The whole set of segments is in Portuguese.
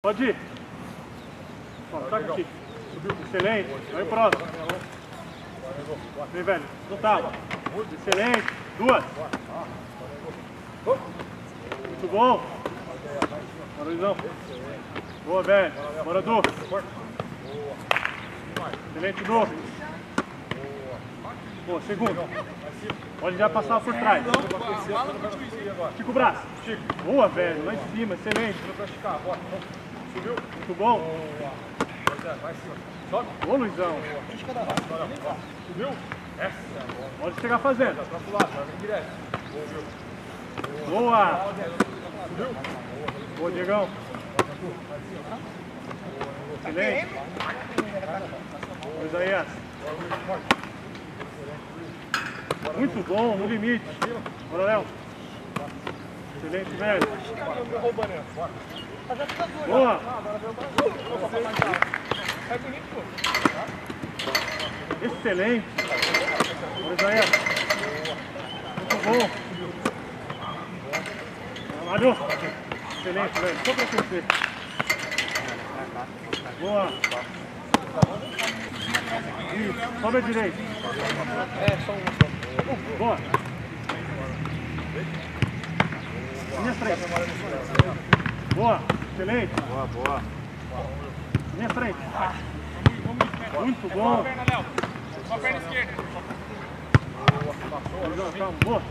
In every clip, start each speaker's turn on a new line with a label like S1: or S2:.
S1: Pode ir. Ó, toca aqui. Excelente. Vai pro próximo. Vem, velho. Não tava. Excelente. Duas. Muito bom. Bora. Boa, velho. Bora, Du. Excelente, Du. Boa, segundo. Pode já passar por trás. Estica o braço. Boa, velho. Lá em cima. Excelente.
S2: Subiu?
S1: Muito bom.
S2: Vai cima. Sobe.
S1: Ô, Luizão.
S2: Subiu? Essa.
S1: Pode chegar fazendo.
S2: Pra lado, vai direto.
S1: Boa.
S2: Subiu?
S1: Boa, Diegão. Excelente. Boa, Isaías. Muito bom, no limite. Bora, Léo. Excelente, velho. Boa. Excelente. Isaías. Muito bom. Trabalhou. Excelente, velho. Só pra crescer. Boa. Isso. Sobe a direita. Boa. Linha frente. Boa. Excelente.
S3: Boa, boa.
S1: Linha frente. Muito bom.
S4: Com a perna esquerda.
S1: Luizão, Calma. Boa.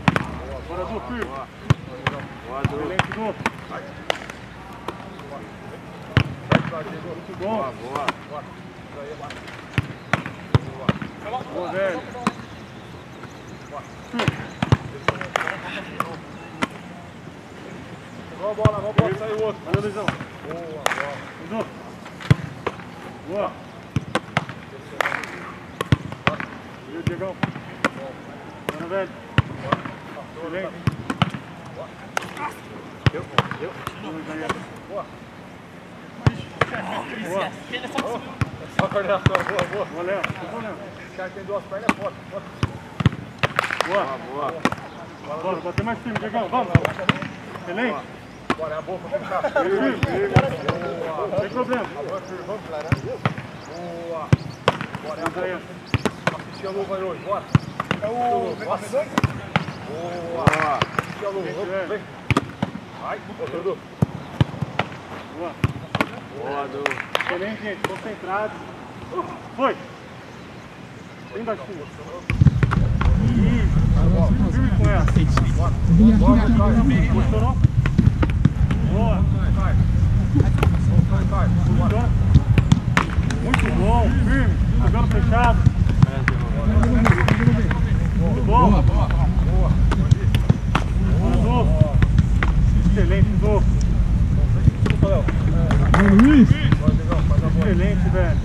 S1: Bora, Du, firme.
S3: Boa, Du.
S1: Excelente, Du. Muito bom.
S3: Boa, boa.
S1: Boa, velho. Firme.
S2: Vamos a bola, vamos a bola, saiu o outro.
S1: Valeu, Luizão.
S2: Boa, boa.
S1: Du. Boa. Valeu, Diegão. Bora, velho. Excelente.
S3: Deu, deu.
S1: Boa.
S2: Boa.
S1: Boa.
S2: Só coordenação, boa, boa.
S1: Boa, Léo. Boa, Léo.
S2: Esse cara tem duas pernas, é foda.
S1: Boa.
S3: Boa, boa.
S1: Bora, bater mais firme, Diegão. Vamos. Excelente.
S2: Bora, é a boa pra fechar.
S1: Firme. Não tem problema.
S2: Boa, vamos. Boa. Bora, é a boa.
S1: Isaías.
S2: Assistir a luva aí hoje, bora.
S4: É o
S2: Boa.
S3: Boa.
S2: Assistir a luva, vamos, vem. Vai, Edu.
S1: Boa.
S3: Boa, Du.
S1: Excelente, gente. Concentrado. Foi. Bem baixinho. Isso. Firme com ela. Boa.
S2: Vai, vai. Vai,
S1: Funciona. Muito bom. Firme. Jogando fechado. Muito bom.
S2: Boa. Boa.
S1: Boa. Excelente,
S5: Luiz.
S1: Excelente, velho.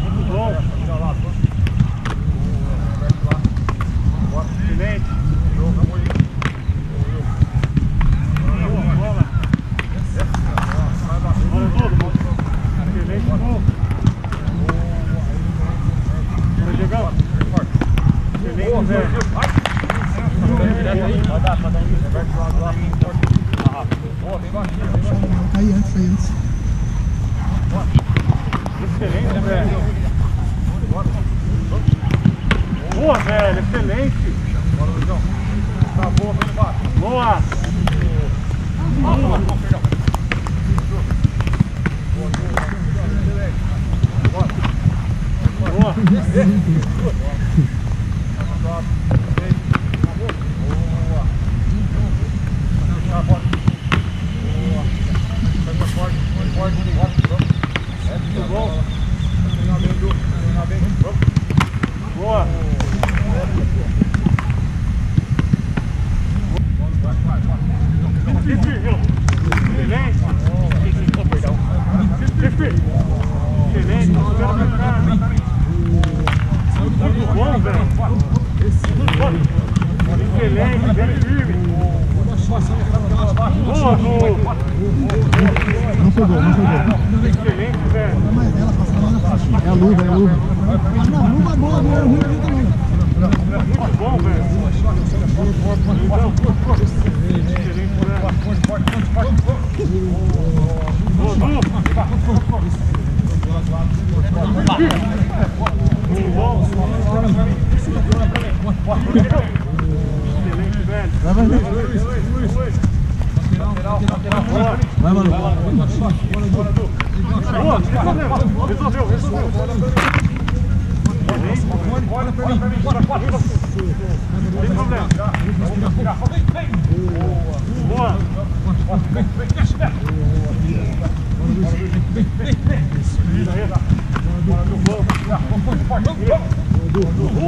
S1: Muito bom. Excelente.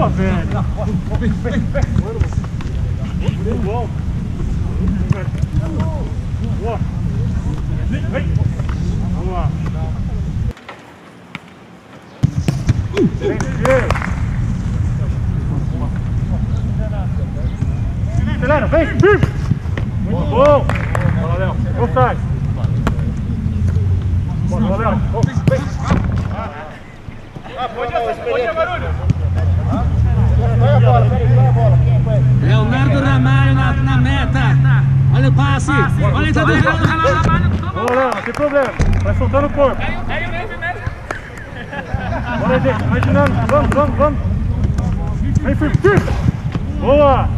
S1: Boa, velho. Muito bom. Boa.
S5: Vem. Lá. Excelente, Diego. Helena, vem. Muito bom. Bora, Léo. Gostai. Bora, Léo. Vem.
S6: Ah, pode pode ir, barulho.
S7: Leonardo Ramalho na, na meta. Olha o passe. Olha ele tá derrubando.
S5: Vamos, Léo, não tem problema. Vai soltando o corpo.
S6: É o mesmo mesmo.
S5: Bora, gente. Vai girando. Vamos, vamos, vamos. Vem, firme, firme. Boa.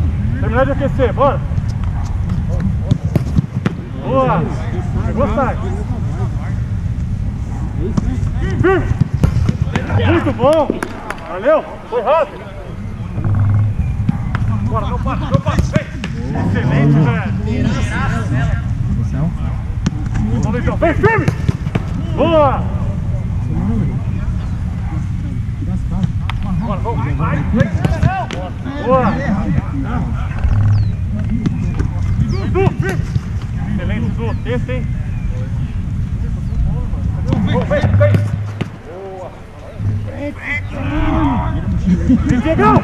S5: Terminar de aquecer, bora. Boa. Pegou, sai. Firme. Muito bom. Valeu. Foi rápido. Bora, não para, não para. Vem. Excelente, velho. Vamos, Leitão. Vem, firme. Boa. Bora, vamos. Vai, vem. Boa. Du, firme. Excelente, Du. Tenta, hein? Vem, vem. Vem, Diegão.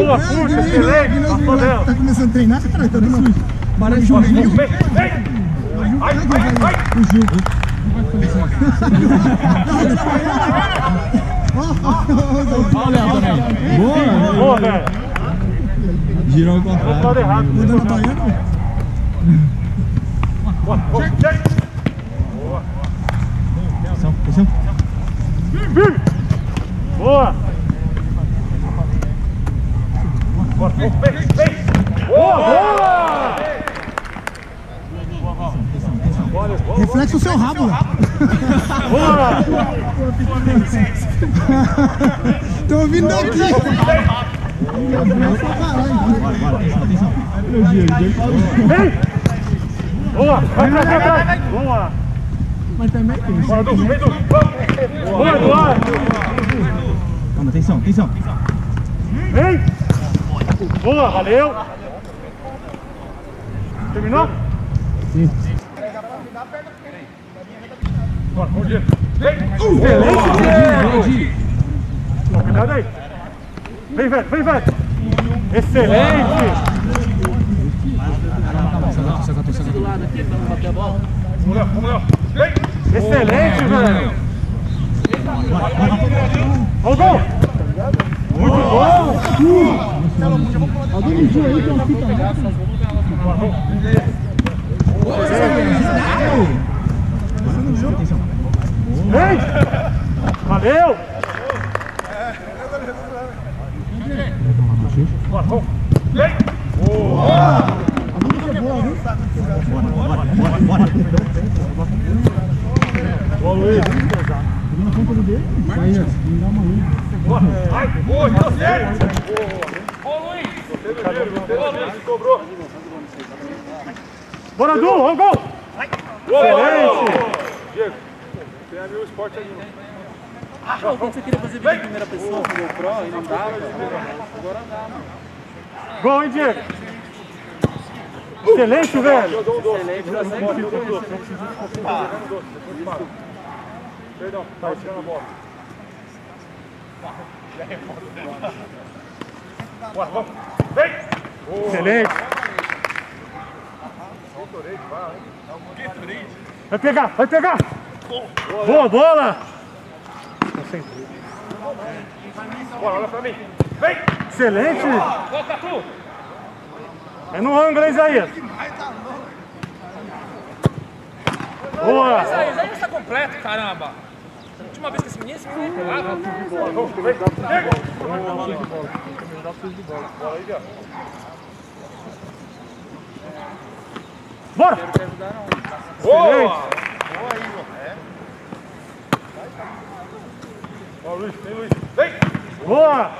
S5: Boa, puxa, excelente. Passou dela.
S3: Tá começando a treinar, cara? Tá dando Parece um
S5: Vem, vem. Vai, vai, vai.
S3: o Gil. Olha o Léo também. Boa.
S5: Boa, velho.
S3: Girou
S5: pro
S3: contrário. Mudando a baiana.
S5: Boa, boa.
S3: Atenção.
S5: Firme! Boa! Bora, vem, vem, vem! Boa, boa!
S3: Reflexo o seu rabo.
S5: Boa!
S3: Tô ouvindo Deus,
S5: Vem! Boa! Vai pra cá! Boa!
S3: Mas também tem.
S5: Bora, Du, vem, Du! Vamos! Boa, Eduardo!
S3: Calma, atenção, atenção.
S5: Vem! Boa, valeu! Terminou?
S3: Sim.
S5: Bora, bom dia! Excelente! Ó, Cuidado aí! Vem, velho, vem, velho! Excelente! Excelente, velho! Ó o gol! Muito bom!
S3: Alguém me viu aí que fita nova? Atenção, atenção.
S5: Vem! Valeu! Vem!
S3: Bora, bora, bora.
S5: Boa, Luiz!
S3: Na ponta do dedo. Vai, me dá uma luz.
S5: Bora! Vai! Boa, deu certo!
S6: Ô, Luiz.
S5: Ô, Luiz, cobrou! Bora, Du! Ó o gol! Excelente! Diego, tem ali o esporte ali.
S7: Quando você queria fazer vídeo em primeira pessoa com o GoPro e não dava, agora dá, mano.
S5: Gol, hein, Diego? Excelente, velho!
S7: Excelente, dá sempre
S5: Perdão, tá tirando a bola. Bora, vamos! Vem! Excelente! Vai pegar, vai pegar! Boa bola! Bora, olha pra mim! Vem! Excelente!
S6: Ô, Catu.
S5: É no ângulo, hein, Isaías? Boa!
S8: Já está completo, caramba. Última vez que esse menino, esse menino é pelado.
S5: Bora!
S7: Quero te ajudar não.
S5: Boa!
S9: Ó, Luiz, vem, Luiz. Vem!
S5: Boa!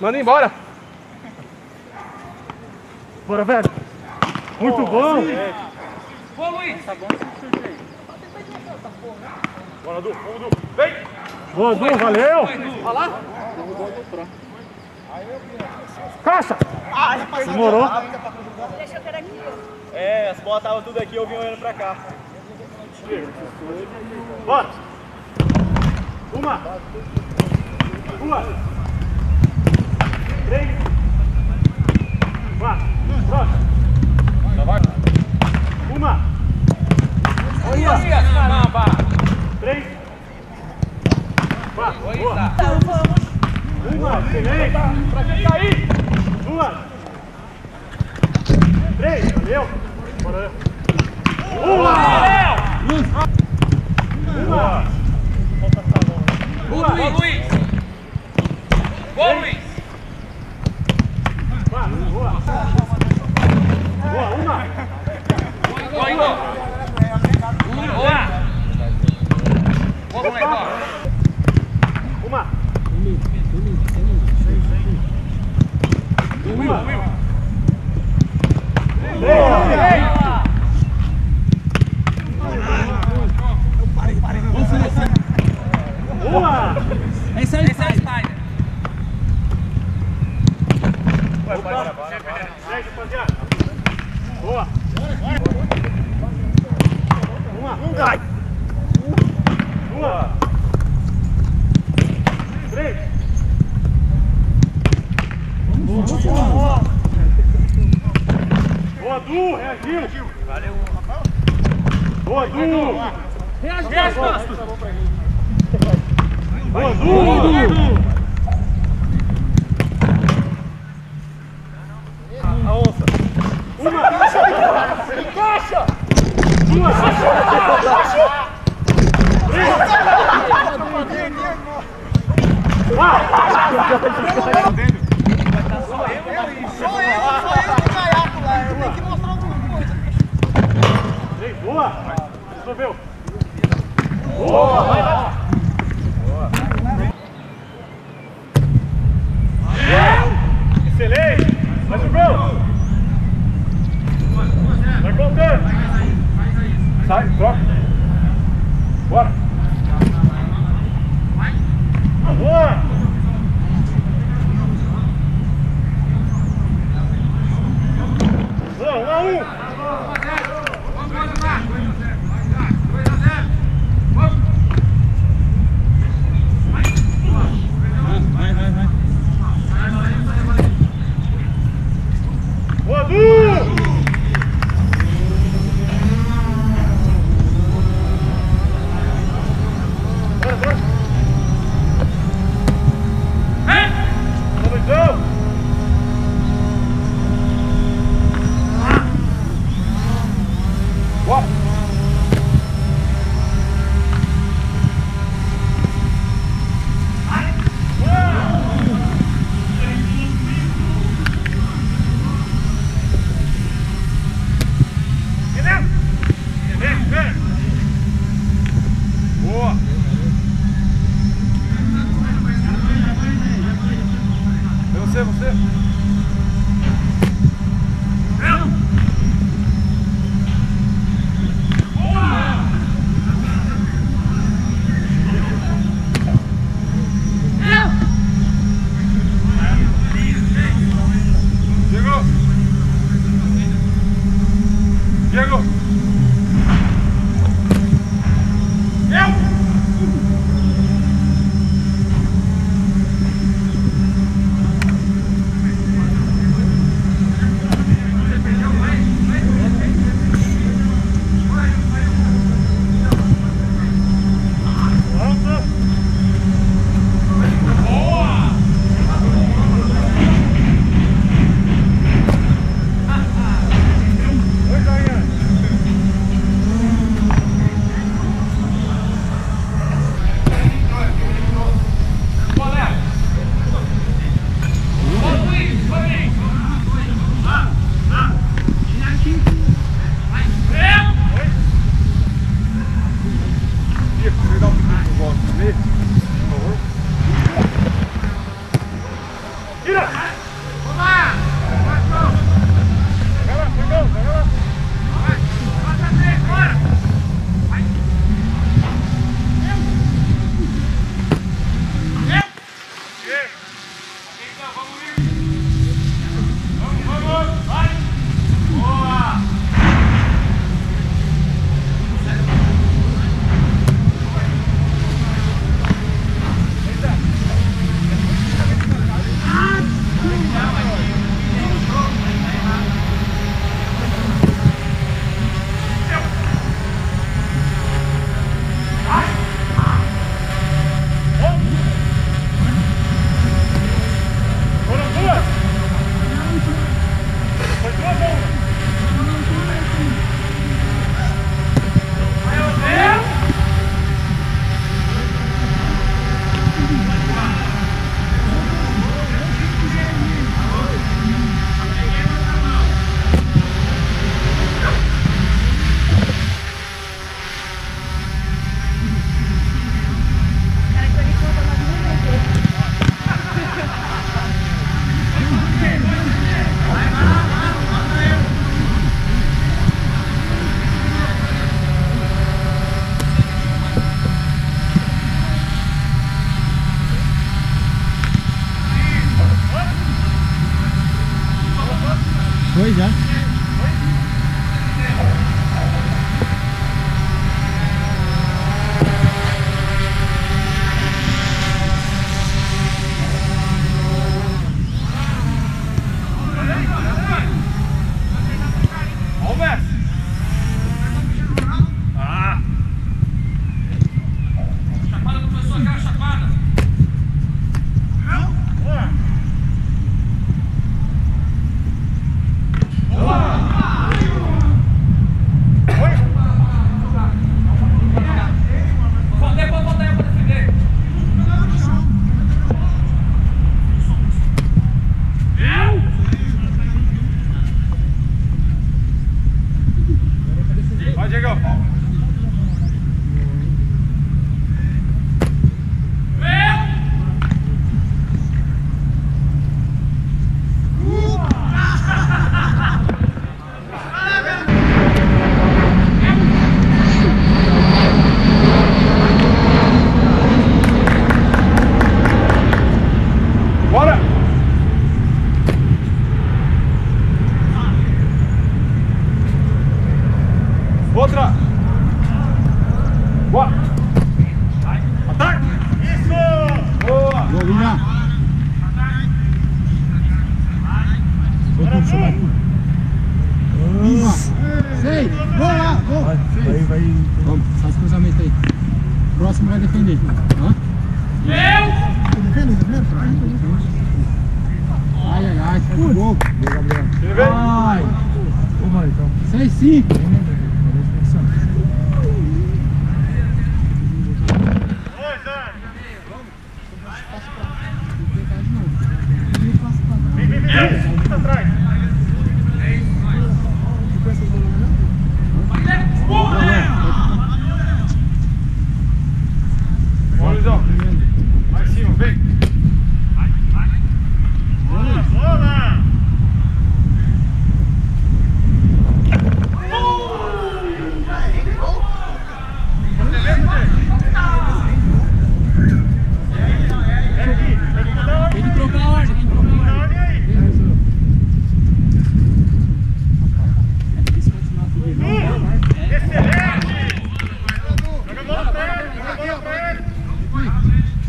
S9: Manda embora.
S5: Bora, velho! Muito bom!
S8: Boa, Luiz.
S7: Tá bom esse chute aí.
S9: Bora, Du, vamos, Du. Vem!
S5: Boa, Du, valeu!
S7: Derrubou o GoPro.
S5: Caixa! Demorou?
S10: Deixa eu ver aqui, ó.
S3: É, as bolas estavam tudo aqui, eu vim olhando pra cá.
S5: Bora! Uma! Duas! Três! Quatro! Próximo!
S9: Já vai.
S5: Uma!
S8: Olha, caramba.
S5: Três! Quatro! Boa!
S10: Então vamos.
S5: Uma! Excelente!
S8: Pra quem cair.
S5: Duas! Três! Valeu! Bora! Uma! Uma!
S9: Você, você.
S5: 可以加。Vai defender. Hã? Eu! Defende, defende. Ai, ai, ai. Gol. Gol? Ai. Vamos lá, então. 6, 5.
S1: Dois, Zé. Vem, vem, vem. Fica atrás.
S2: Bora, Luizão. Lá em cima, vem.
S1: Bola, bola. É aqui, tem que mudar a ordem.
S7: Tem que trocar a ordem, tem que trocar a ordem.
S1: Muda a ordem aí. Excelente! Joga a bola pra ele, joga a bola pra ele.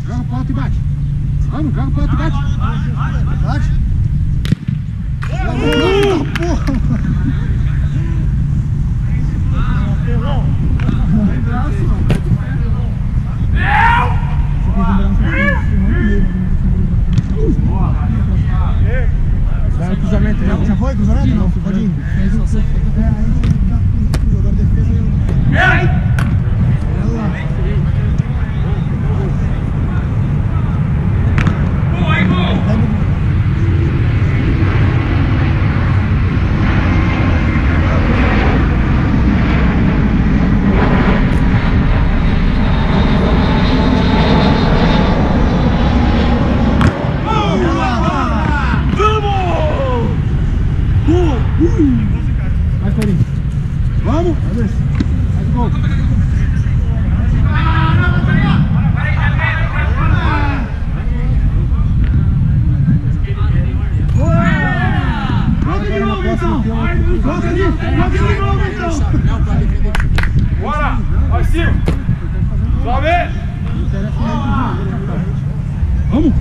S5: Joga pro alto e bate. Vamos, joga pro alto e bate. Bate. Boa, porra. Vai o cruzamento, já, foi cruzamento? Não, pode ir. Fez o seu. É, aí já o jogador de defesa e o. Olha lá. Vai, Corinthians. Vamos? Faz isso. Faz o gol. Volta de novo, então. Volta de, volta de novo, então.
S2: Bora! Lá em cima! Sobe!
S5: Vamos.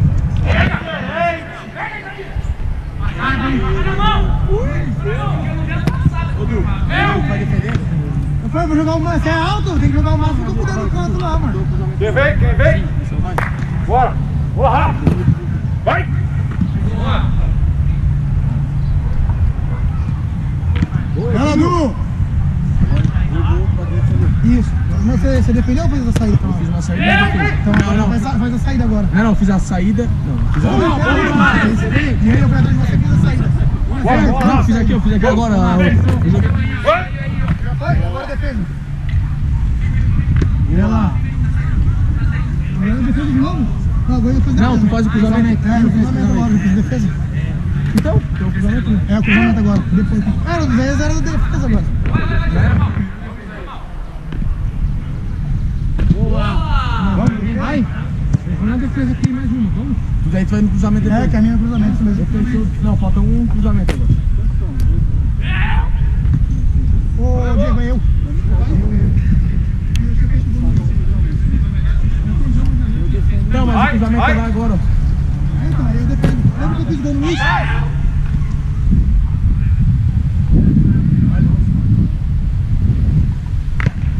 S5: Vai defender? Eu falei, vou jogar o máximo. Você é alto? Tem que jogar o máximo que eu puder no canto lá, mano.
S2: Quem vem? Quem vem? Bora! Boa, rápido! Vai!
S5: Ela, Du! Isso. Mas você, defendeu ou fez a saída? Eu fiz uma saída. Então agora faz, a, faz a saída agora.
S7: Não, não, fiz a saída. Não, fiz a
S5: Não, não, não, não. E aí fui atrás de você fiz a saída.
S2: Bora, bora,
S7: Não, fiz aqui, eu fiz aqui agora.
S5: Já foi? Agora defende. E lá. Agora eu defendo de novo? Não, agora eu fiz defesa.
S7: Não, tu faz o cruzamento.
S5: É, eu fiz cruzamento agora, eu fiz defesa.
S7: Então, o?
S5: É, o cruzamento agora. Depois. Ah, no 10 era da defesa agora. Vamos, vai. Defesa aqui mais uma, vamos.
S7: Tu daí tu vai no cruzamento
S5: É,
S7: depois.
S5: que a minha é cruzamento isso mesmo.
S7: Não, falta um cruzamento agora.
S5: Ô, Diego, é eu.
S7: Não, mas
S2: Vai,
S7: o cruzamento
S2: vai.
S7: é lá agora.
S5: É, então, aí eu defendo. Lembra que eu fiz gol no início?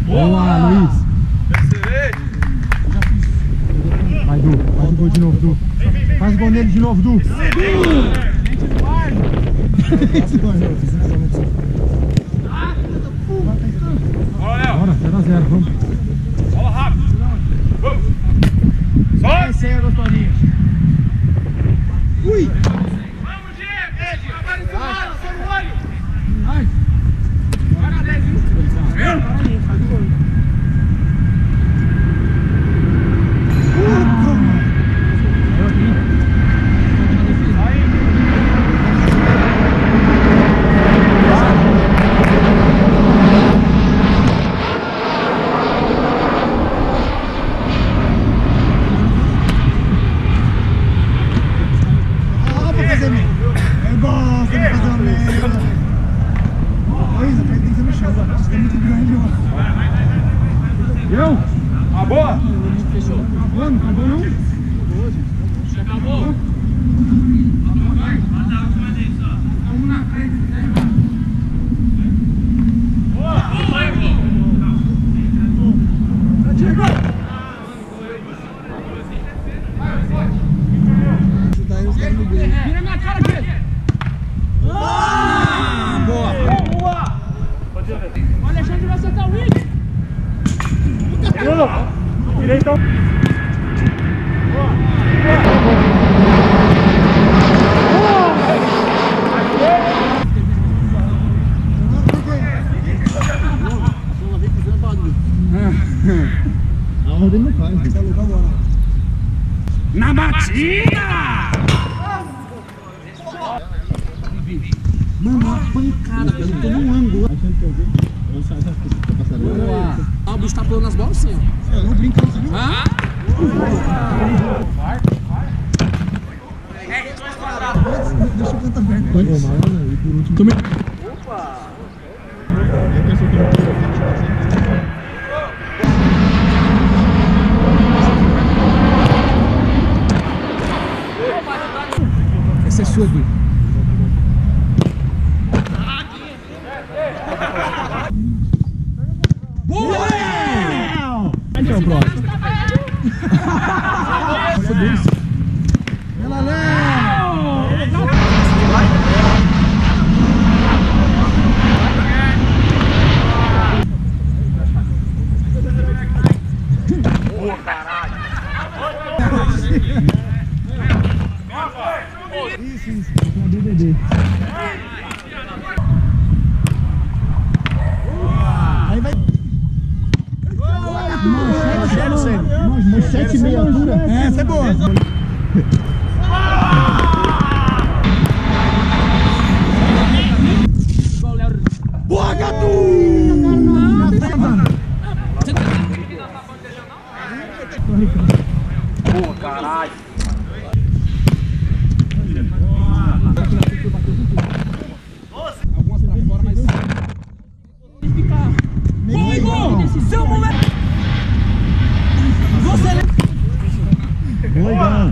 S5: Boa, Luiz.
S2: Excelente!
S5: Vai, Du. Faz o gol de novo, Du. Faz o gol nele de novo, Du.
S2: Bora, Léo!
S5: Bora, 0x0, vamos.
S2: Bola rápido! Vamos! Sobe!
S5: Esse aí é gostosinho. Ui!
S2: Vamos, Diego!
S5: Vai!
S7: Eu?
S11: Ah, boa!
S7: Fechou. Não, não acabou não?
S5: Acabou.
S7: Daí os caras me ganham.
S5: Vira minha cara aqui.
S7: Ah, boa.
S5: O Alexandre vai acertar o Willi.
S12: Direitão.
S7: A ordem não faz. Louco agora.
S5: Na batida!
S7: Mano, uma pancada, eu tô num ângulo. Achando que alguém. Eu saio passando.
S13: Ah, o bicho tá pulando nas bolas sim, ó.
S7: Eu não brinco, não, você viu?
S13: Hã?
S7: Deixa eu cantar perto. Também. Opa! É que eu sou Essa é sua, Gui. Boa! Quem é o próximo? Ela leva! Isso, isso. Com a DVD. Aí vai. Manchete, manchete meia altura. Essa é boa. Boa, gato! Algumas pra fora, mas. Gol, gol!
S5: Decisão, moleque!
S7: Legal.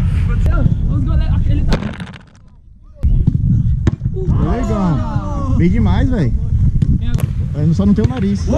S5: Os goleiros. Ele tá.
S7: Legal. Bem demais, velho. Não tenho nariz.
S5: Fica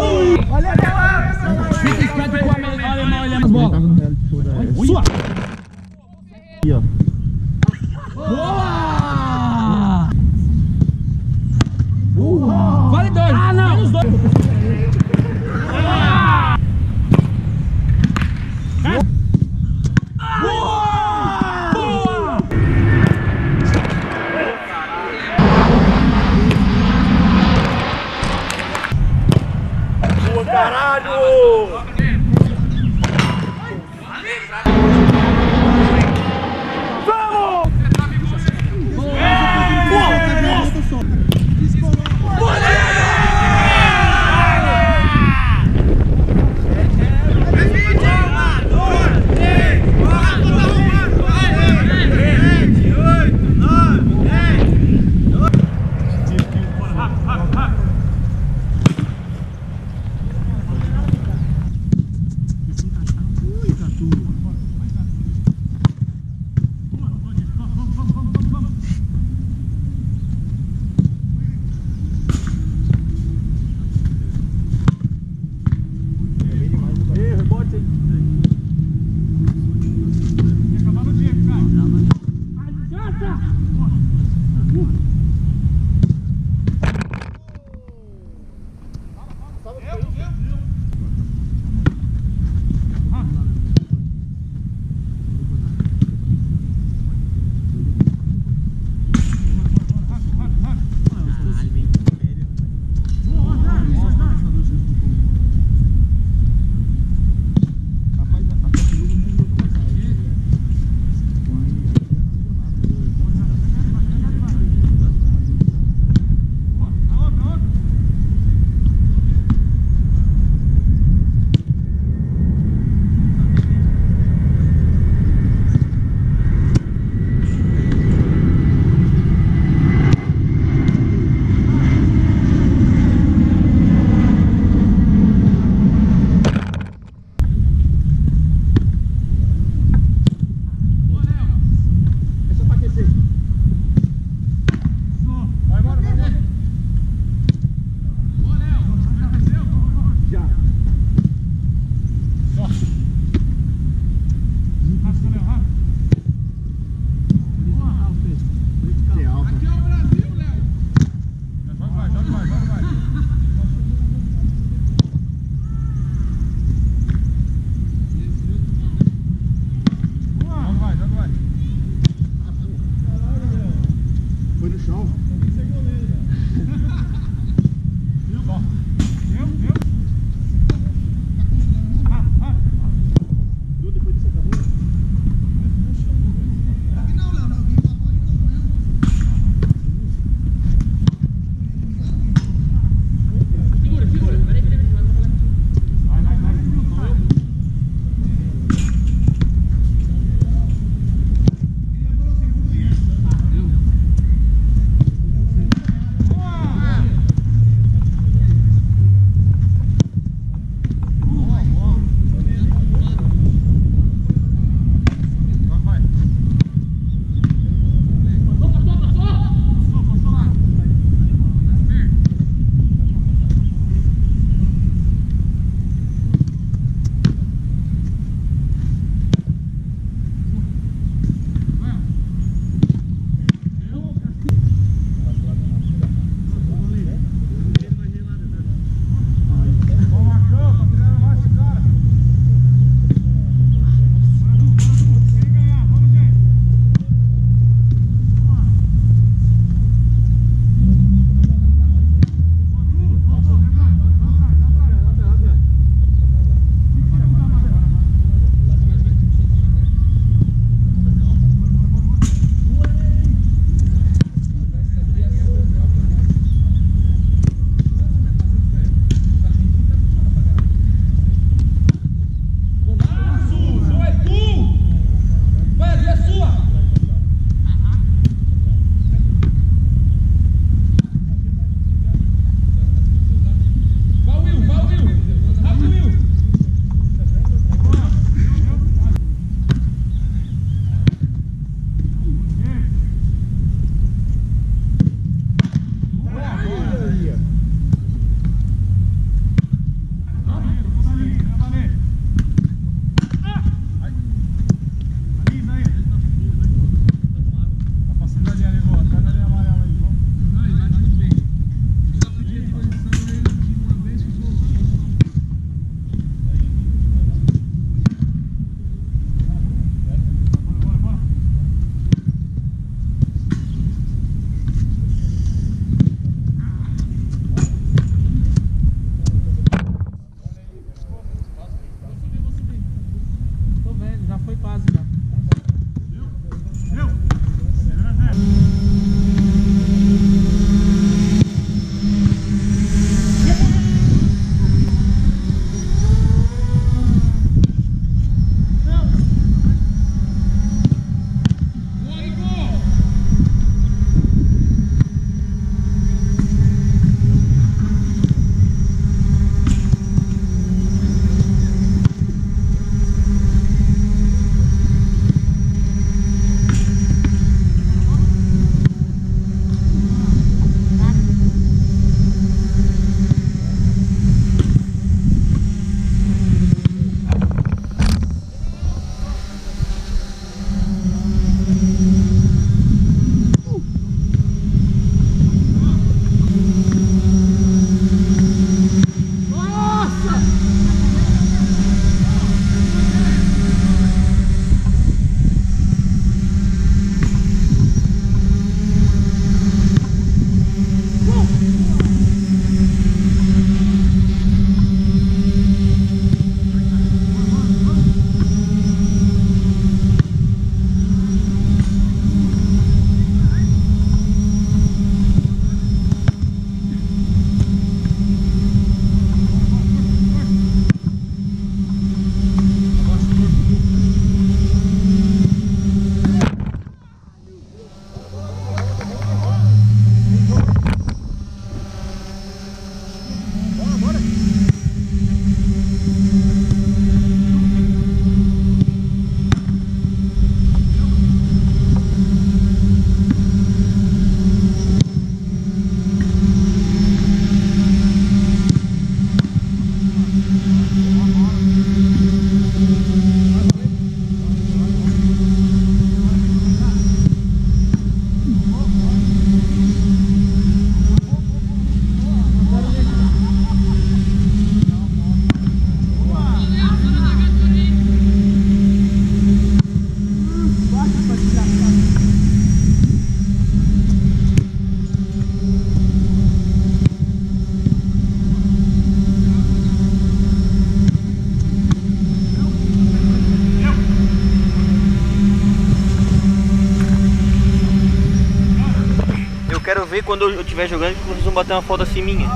S3: quando eu estiver jogando que vocês vão bater uma foto assim minha.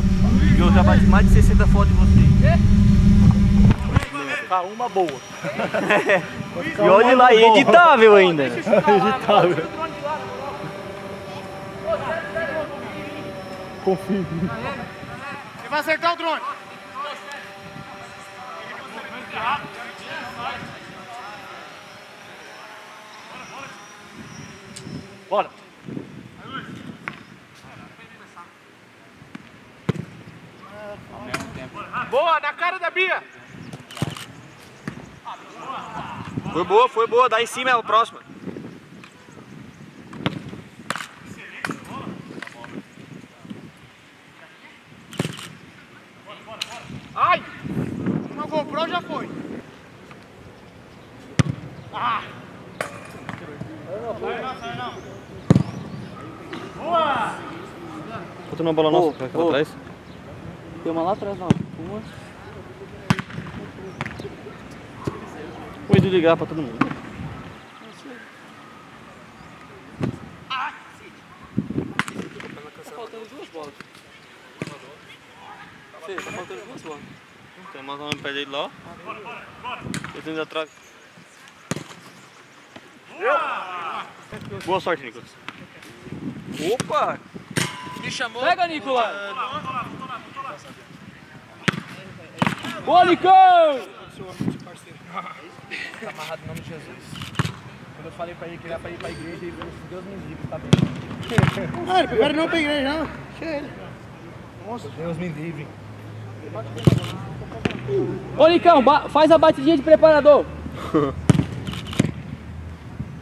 S3: E eu já bati mais de 60 fotos de vocês.
S1: Tá uma boa.
S3: E olha lá, e editável ainda.
S1: Editável. Confio.
S2: Você vai acertar o drone.
S1: Bora.
S2: Boa, na cara da Bia.
S3: Foi boa, foi boa. Dá em cima é a próxima.
S2: Ai! Uma GoPro já foi.
S3: Bota uma bola nossa pra aquela atrás.
S7: Tem uma lá atrás, não. Uma.
S3: Vou desligar pra todo mundo.
S7: Tá faltando duas bolas. Fê, tá faltando duas bolas.
S3: Tem mais uma pé dele lá. Eu tenho atrás. Boa sorte, Nicolas. Opa!
S7: Me chamou. Pega, Nicolas! Boa, Nicão!
S2: Tá amarrado em nome de Jesus. Quando eu falei pra ele que ele ia pra ir pra igreja, ele falou assim, Deus me livre, tá bem.
S14: Ah, ele prefere não ir pra igreja, não. Deixa ele.
S2: Deus me livre.
S7: Ô, Nicão, ba- faz a batidinha de preparador.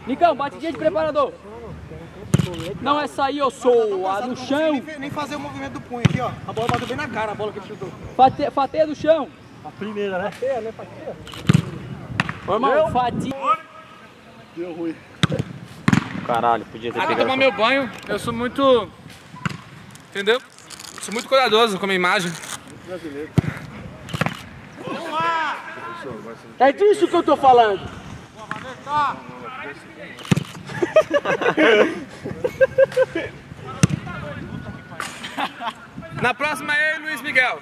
S7: Nicão, batidinha de preparador. Não é sair, eu sou a no chão.
S14: Nem, fazer o movimento do punho aqui, ó. A bola bateu bem na cara, a bola que ele chutou.
S7: Fate, fateia do chão.
S1: A primeira, né?
S7: Ô, irmão, fatia.
S1: Deu ruim.
S3: Caralho, podia ter
S5: Aqui
S3: pegado.
S5: tomar meu banho, eu sou muito. Entendeu? Sou muito cuidadoso com a minha imagem.
S7: É disso que eu tô falando.
S5: Na próxima é eu e Luiz Miguel.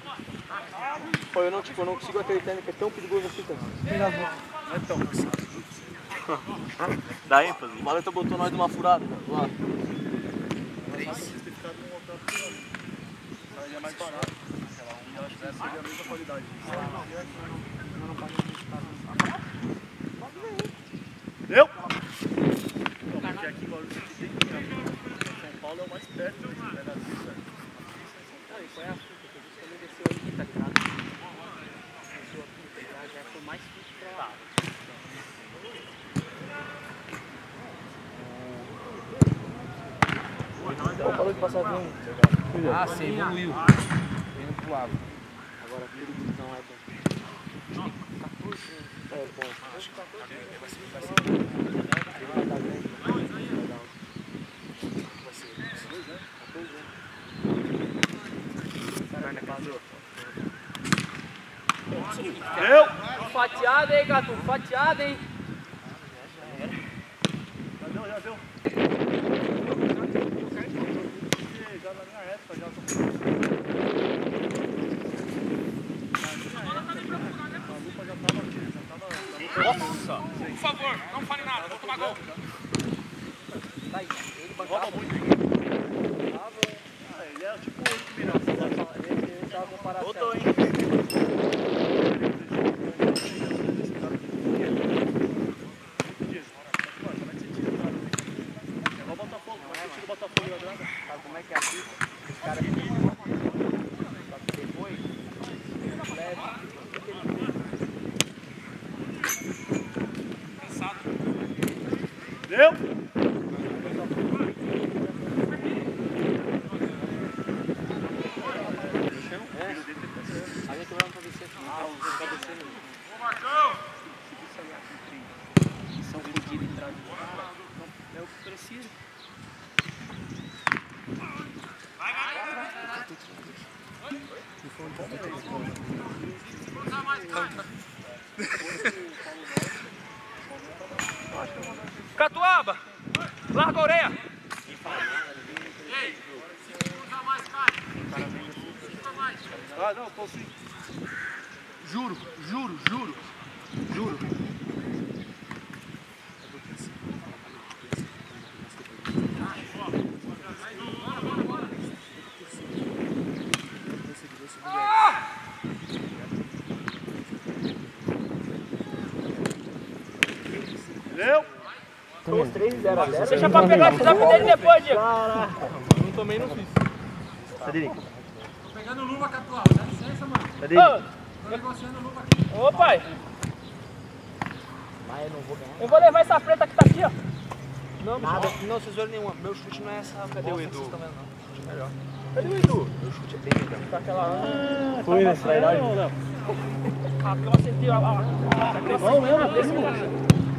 S7: Pô, eu não, tipo, eu não consigo acreditar que é tão perigoso assim, cara.
S3: Dá ênfase.
S7: O Valeta botou nós numa furada, cara. Lá.
S1: Deu? Porque aqui em Guarulhos tem São Paulo é o mais perto né.
S7: Não, e foi a fruta, que a gente também desceu aqui, tá ligado? Parou de passar bem.
S5: Ah, sim, evoluiu. Indo pro lado.
S7: Agora tudo busão é bom. 14 É bom. Acho que 14 vai ser. Vai dar grande. Vai dar um- Vai ser. 14 anos.
S1: Deu?
S7: Fatiada, hein, gato? Fatiada, hein?
S1: Já deu, já deu. Tô
S5: Por favor, não fale nada, vou tomar gol.
S1: Ah, ele é tipo o Miranda.
S3: Voltou, hein?
S1: É igual Botafogo, quando você tira o Botafogo da grana.
S7: Sabe como é que é aqui? Os caras Só que depois, leve, aquele
S1: Deu?
S5: São fodidos em trás. É o que precisa.
S7: Catuaba! Larga a orelha!
S1: Ah, não, consigo. Juro, juro, juro. Juro. Entendeu?
S7: Deixa pra pegar o WhatsApp dele depois, Diego.
S15: Pegando luva, Catuaba. Dá licença, mano. Tô negociando luva aqui.
S7: Ô, pai. Eu vou levar essa preta que tá aqui, ó.
S5: Não, Nada. Não, vocês olham nenhuma. Meu chute não é essa. Cadê o Edu? Vocês estão vendo, não. Chute melhor.
S7: Cadê o Edu?
S5: Meu chute é bem melhor.
S7: Tá aquela...
S1: Foi nesse traidor?
S7: Ah, porque eu acertei a... a- a-
S1: Bom mesmo, desse
S5: Quando der a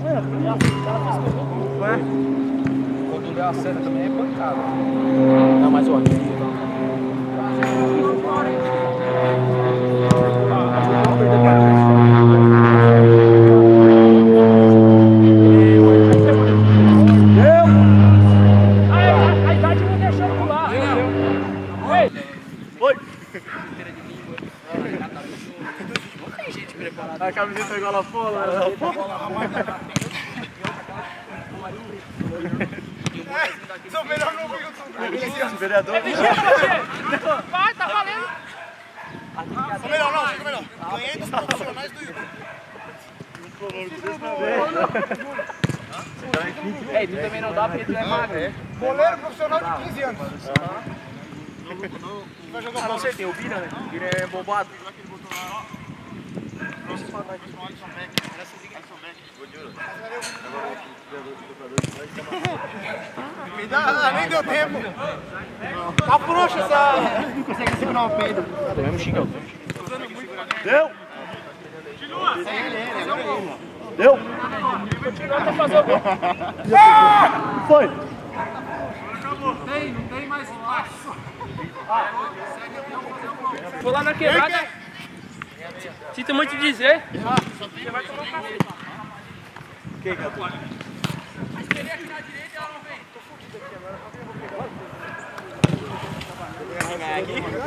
S5: seta também é pancada.
S7: Não, mas ó. Ai, a, a idade não deixou pular. Ei,
S1: Foi. A camiseta é igual a pola.
S16: Sou melhor no Rio do
S1: Vereador.
S7: vai, tá valendo.
S16: Sou melhor não, sou melhor. Ganhei dos profissionais do YouTube.
S7: Ei, tu também não dá porque tu é magro.
S16: Goleiro profissional de 15 anos.
S5: Ah, não sei, tem o Vira, né? O Vira é bombado.
S16: Me dá, nem deu tempo. Tá frouxa essa. Não consegue segurar o peido.
S1: Deu? Deu?
S7: Tenta fazer o gol.
S1: Foi.
S15: Tem, não tem mais espaço.
S7: Vou lá na quebrada. Sinto muito dizer.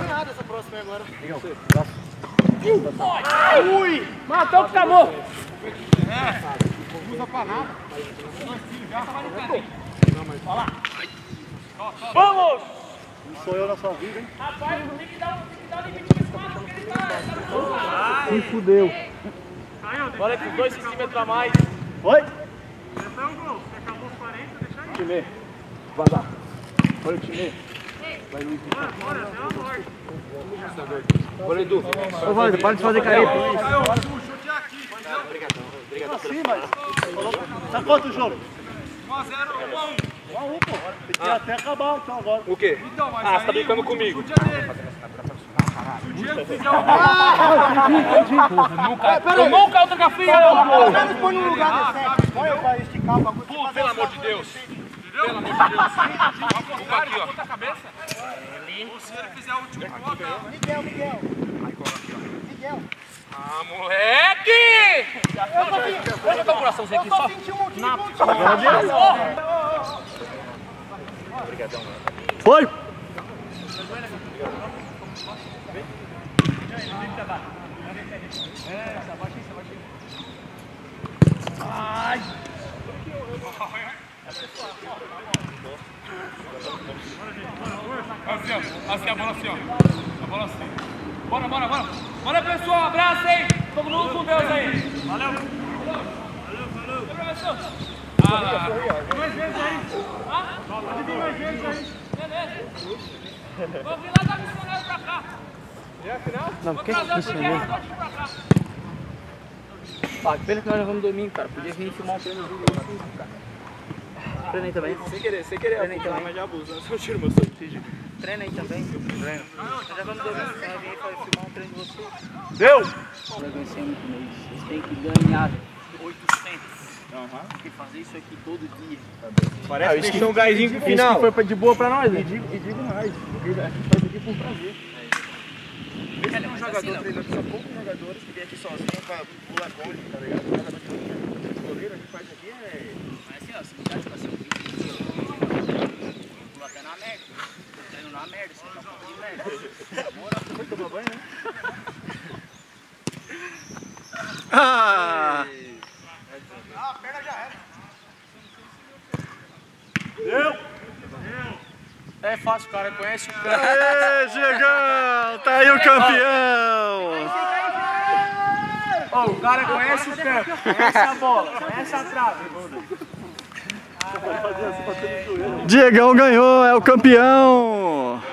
S16: Nada essa próxima agora.
S7: Ui! Matou o que tá morto. Vamos!
S1: Não sou eu na sua vida, hein?
S7: Rapaz, tem que dar, tem que dar limite pra esse maluco que ele tá.
S1: Se fudeu.
S7: Olha com 2 centímetros a mais.
S1: Oi?
S17: Então, gol. Você acabou os 40, deixa aí.
S1: Time. Vazar. Foi o time.
S17: Bora, bora, até a morte.
S5: Bora, Edu.
S3: Ô, Walter, para de fazer careta.
S1: Assim, mas. Tá quanto o jogo?
S17: 1x0, 1x1.
S1: 1x1, pô. Tem até acabar então agora.
S5: O quê?
S17: Então, mas
S5: Ah, você tá brincando comigo.
S17: O dia dele. Se o fizer
S7: nunca
S16: Pelo menos põe lugar decente. Põe pra esticar o bagulho.
S5: Pô, pelo amor de Deus. Pelo amor de Deus. Vamos aqui, ó.
S17: Ou se ele fizer o último gol.
S16: Miguel, Miguel. Miguel.
S5: Ah, moleque! Deixa eu dar um coraçãozinho aqui
S16: só
S5: só.
S16: senti um montinho de pontinho.
S1: Foi!
S17: Assim, a bola assim, ó. A bola assim. Bora, bora, bora. Pessoal. Abraço, mundo com Deus aí. Valeu. Valeu, valeu. professor. Ah, mais vezes aí. Ah? Pode vir mais vezes aí.
S7: Beleza. Vou vir lá da missionária pra cá.
S3: Não,
S7: Vou
S3: que isso, né?
S7: vir pra cá.
S3: Ah, que pena que nós vamos domingo, cara. Podia vir filmar um treino no vídeo aí, cara. Treino aí também.
S5: Sem querer, sem querer.
S3: Treino aí também.
S5: Mas já abusa. Só tiro meu sangue.
S7: Treina aí também. Treina. Já vamos dormir, você vai vir filmar um treino de vocês.
S1: Deu!
S7: Pra vencer muito mês. Vocês têm que ganhar 800. Porque fazer isso aqui todo dia.
S1: Parece
S3: Ah, isso que foi um gásinho pro
S1: isso
S3: final.
S1: que foi de boa pra nós, né? E digo, e digo mais, porque a gente faz aqui por prazer.
S7: Olha, mas assim não.
S14: treinando, são poucos jogadores que vêm aqui sozinhos pra pular conde, tá ligado? O jogador de goleiro que faz aqui é.
S7: Mas assim, ó, se mudar tipo assim, um vídeo pula até na merda. Treino na merda, você tá um pouco de merda. Moral.
S1: Foi tomar banho, né?
S3: Ah!
S1: Deu!
S7: É fácil, o cara conhece o cara.
S3: Aê, Diegão! Tá aí o campeão!
S7: O cara conhece o campo, conhece a bola, conhece a trave.
S3: Diegão ganhou, é o campeão!